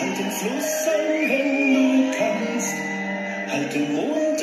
Halt den Fluss an, wenn du kannst. Halt den Mond